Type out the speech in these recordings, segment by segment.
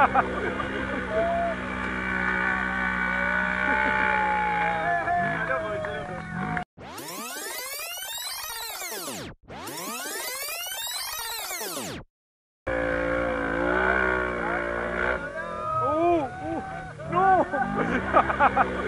oh, oh, no!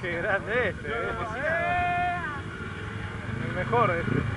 Qué grande este, eh". El mejor este.